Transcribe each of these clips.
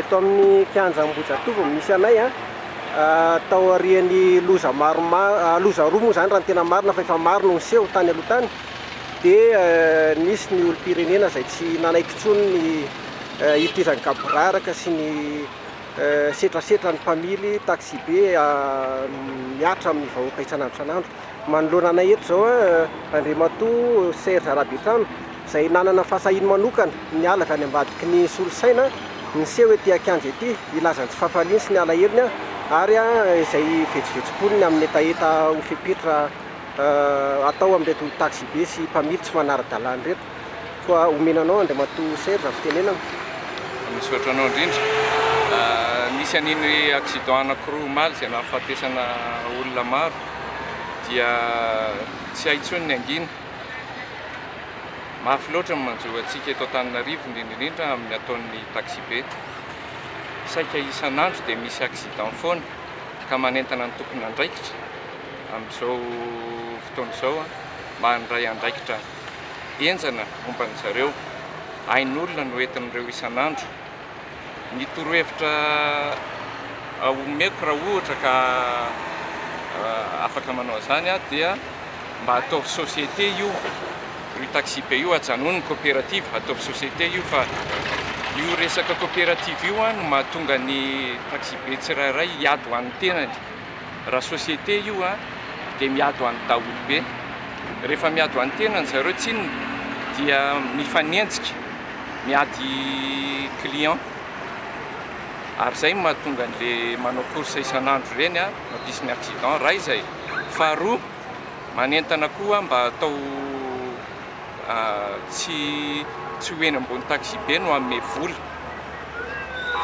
Eto amin'ny kianja Ambohijatovo no misy anay a, tao aorian'ny loza maromaro, loza roa moa izany raha ny tena marina fa efa maro no niseho tany aloha tany dia nisy ny olom-pirenena izay tsy nanaiky intsony ny hitezan'ny gaboraraka sy ny setrasetran'ny mpamily taxibe mihatra amin'ny vahoaka isan'andro isan'andro. Manoloana anay eto izao Andriamatoa Serge Rabetrano izay nanana ny fahasahiany manokana niala avy any ambadiky ny solosaina niseho ety an-kianja ety hilaza ny tsy fahafaliany sy ny alahelony ary izay vetsovetsom-pony ny amin'ny hetaheta ho fepetra atao amin'ireto taxibe sy mpamily tsy manara-dalàna ireto. Koa omena anao Andriamatoa Serge fitenenana. Misaotra anao indrindra. Nisy an'iny accident anankiroa omaly izay nahafatesana olona maro dia tsy hay intsony ny hangina. Mafy loatra ny manjo antsika eto Antananarivo indrindra indrindra amin'ny ataon'ny taxibe. Saika isan'andro dia misy accident foana ka manentana ny tompon'andraikitra amin'izao fotoana izao mba handray andraikitra henjana momba an-dry zareo, ain'olona no entin'ireo isan'andro. Ny torohevitra omeko raha ohatra ka afaka manao an'izany aho dia mba ataovy société io io taxi-be io, ajanony ny coopérative, ataovy société io fa io resaka coopérative io no mahatonga ny taxi-be tsirairay hiady ho an'ny tenany. Raha société io an dia miady ho an'ny daholobe. Rehefa miady ho an'ny tenany zareo tsinona dia mifanenjika miady client. Ary izay no mahatonga an'le manao course isan'andro ireny an mampisy ny accident. Iray izay. Faharoa, manentana koa mba atao tsy ho eny ambony taxibe no hanome vola.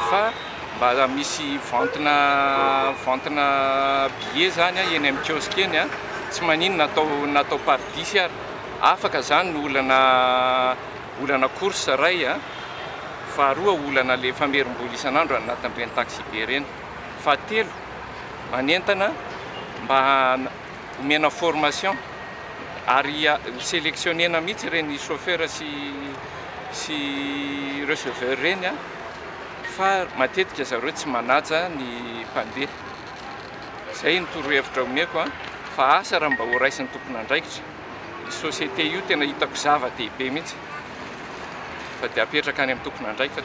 fa mba raha misy ventina ventina billet zany a eny amin'ny kiosque eny a tsy maninona atao natao par dix ary afaka zany ny olana olana course iray a faharoa olana le famerim-bola isan'andro any anatin'ireny taxi-be ireny fahatelo manentana mba omena formation ary ho selectionner-na mihitsy ireny chauffeur sy sy receveur ireny fa matetika zareo tsy manaja ny mpandeha. Izay no torohevitra omeko fa asa raha mba horaisin'ny tompon'andraikitra. Io société io tena hitako zava-dehibe mihitsy fa dia apetraka any amin'ny tompon'andraikitra.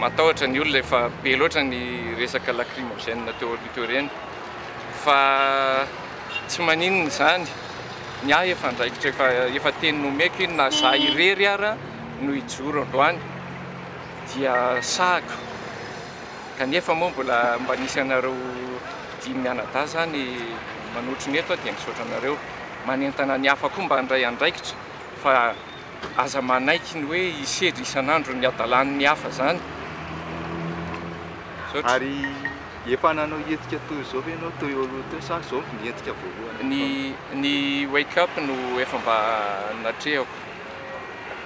Matahotra ny olona efa be loatra ny resaka lacrymogène teo aloha teo ireny fa tsy maninona izany, ny ahy efa andraikitra efa efa teny nomeko iny na za irery ara no hijoro androany dia sahako kanefa moa mbola mba nisy anareo dimy mianadahy izany manotrona eto aho dia misaotra anareo manentana ny hafa koa mba handray andraikitra fa Aza manaiky ny hoe hisedra isan'andro ny hadalan'ny hafa izany. Misaotra. Ary efa nanao hetsika toy izao ve ianao teo aloha teo sa izao ny hetsika voalohany? Ny ny Wake Up no efa mba natrehako,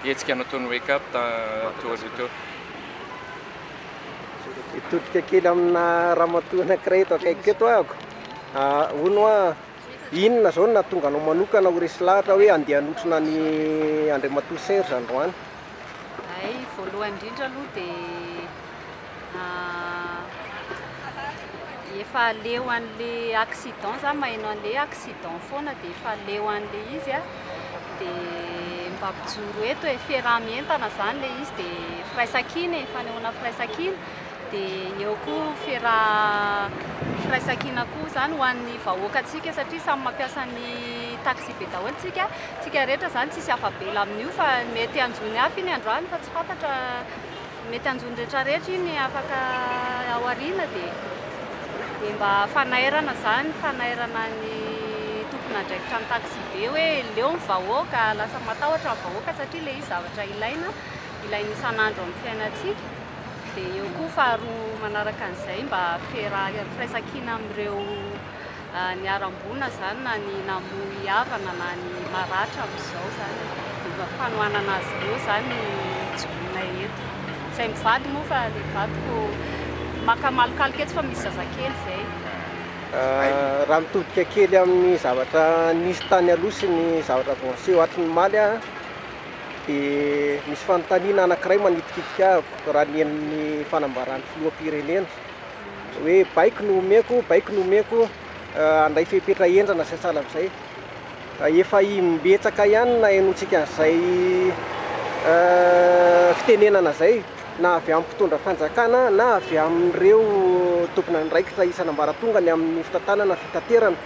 hetsika nataon'ny Wake Up ta teo aloha teo. Hitodika kely amina ramatoa anankiray eto akaikiko eto aho. Hono hoa Inona izao no nahatonga anao manokana ho resy lahatra hoe handeha hanotrona an'i Andriamatoa Serge androany? Hay, voalohany indrindra aloha dia efa leo an'ilay accident za maheno an'ilay accident foana dia efa leo an'ilay izy a, dia mba mijoro eto e, fiaraha-mientana izany ilay izy dia firaisankina e, fanehoana firaisankina. Dia eo koa fira firaisankina koa izany ho an'ny vahoakantsika satria samy mampiasa ny taxibe daholo tsika, tsika rehetra izany tsisy afa-bela amin'io fa mety hanjo ny hafa iny androany fa tsy fantatra mety hanjo ny rehetra rehetra iny afaka ao aoriana dia dia mba fanairana izany fanairana ny tompon'andraikitra ny taxibe hoe leo ny vahoaka lasa matahotra ny vahoaka satria ilay izy zavatra ilaina ilaina isan'andro amin'ny fiainantsika Dia eo koa faharoa manaraka an'izay mba firaha, firaisankina amin'ireo niharam-boina izany na ny namoy havana na ny maratra amin'izao izany mba fanohanana azy ireo izany tsy vonona eto. Izay mivady moa fa ilay vadiko maka malokaloka etsy fa misy zazakely izay. Raha mitodika kely amin'ny zavatra nisy tany aloha sy ny zavatra vao niseho hatry ny omaly aho. dia misy fanontaniana anankiray manitikitika ahy raha ny amin'ny fanambaran'ny filoham-pirenena hoe baiko no omeko, baiko no omeko handray fepetra henjana izay sahala amin'izay. Efa imbetsaka ihany nahenoantsika an'izay fitenenana izay na avy amin'ny mpitondra fanjakana na avy amin'ireo tomponandraikitra isan'ambaratongany amin'ny fitantanana, fitaterana.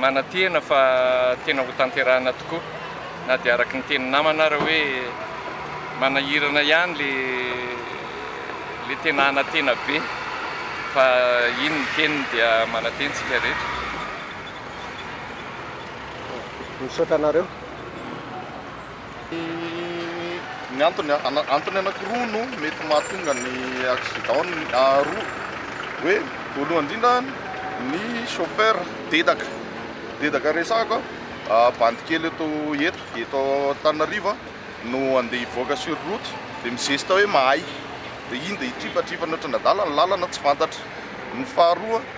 Manantena fa tena ho tanterahina tokoa na dia araka ny tenin'ny namana ara hoe manahirana ihany le le tena hanantena be fa iny ny teniny dia manantena isika rehetra. Misaotra anareo. Ny antony antony anankiroa no mety mahatonga ny accident roa hoe voalohany indrindra ny chauffeur dedaka dedaka resahako bandy kely eto eto eto Antananarivo no andeha hivoaka sur route dia mizesta hoe mahay dia iny dia hitripatripana ohatran'ny adala ny lalana tsy fantatra ny faharoa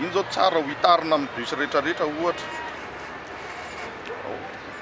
Iny zao tsara ho hitarina amin'ny bus rehetra rehetra ohatra.